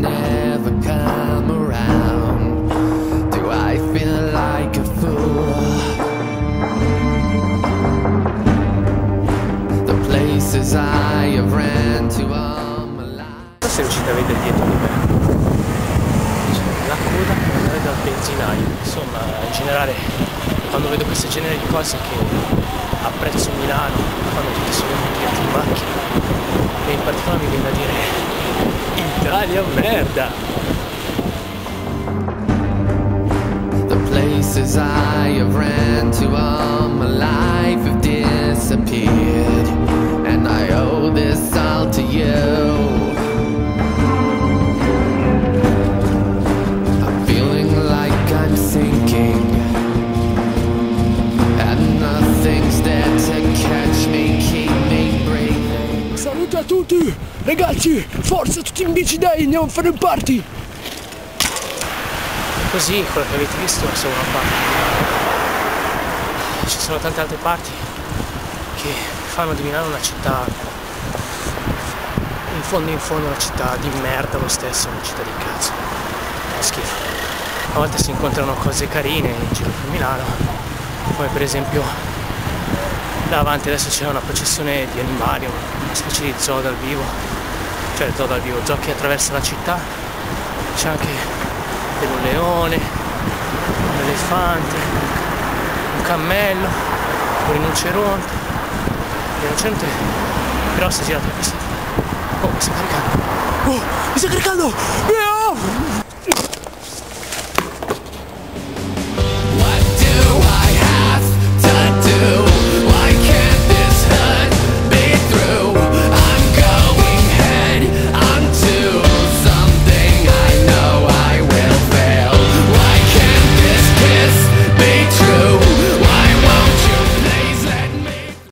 never come around. Do I feel like a fool? The places I have ran to all my life. Se riuscite a vedere dietro di me. La coda per andare dal benzinaio. Insomma, in generale, quando vedo questo genere di cose che apprezzo Milano, quando tutti sono in macchina, e in particolare mi viene da dire Italia merda! The places I have ran to all my life have disappeared. And I owe this all to you. I'm feeling like I'm sinking. And nothing's there to catch me, keep me breathing. Salute a tutti! Ragazzi, forza tutti in bici dai, andiamo a fare il party! Così quello che avete visto è solo una parte. Ci sono tante altre parti che fanno di Milano una città, in fondo in fondo una città di merda lo stesso, una città di cazzo. È schifo. A volte si incontrano cose carine in giro per Milano, come per esempio davanti adesso c'è una processione di animali, una specie di zoo dal vivo, cioè zoo dal vivo, zoo che attraversa la città, c'è anche un leone, un elefante, un cammello, un rinoceronte. Il rinoceronte però si è girato a questa. Oh, mi sta caricando! Oh, mi sta caricando! Mio!